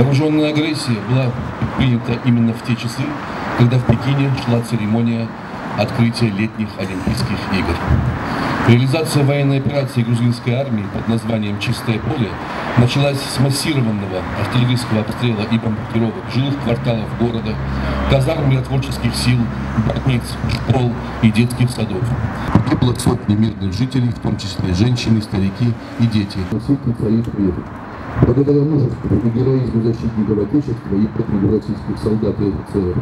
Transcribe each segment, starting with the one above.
Вооруженная агрессия была принята именно в те часы, когда в Пекине шла церемония открытия летних Олимпийских игр. Реализация военной операции грузинской армии под названием «Чистое поле» началась с массированного артиллерийского обстрела и бомбардировок жилых кварталов города, казарм миротворческих сил, больниц, школ и детских садов. Погибло сотни мирных жителей, в том числе женщины, старики и дети. Своих приехал. Благодаря мужеству и героизму защитников Отечества и российских солдат и офицеров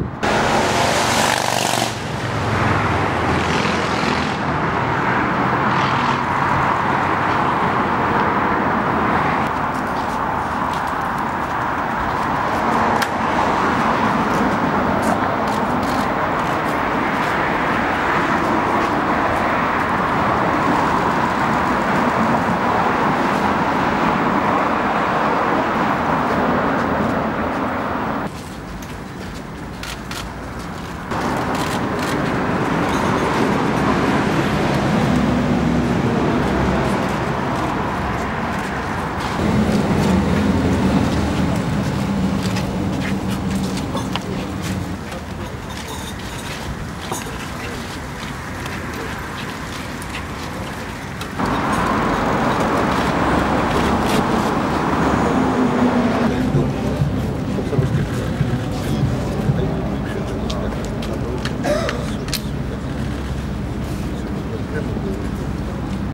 Thank you.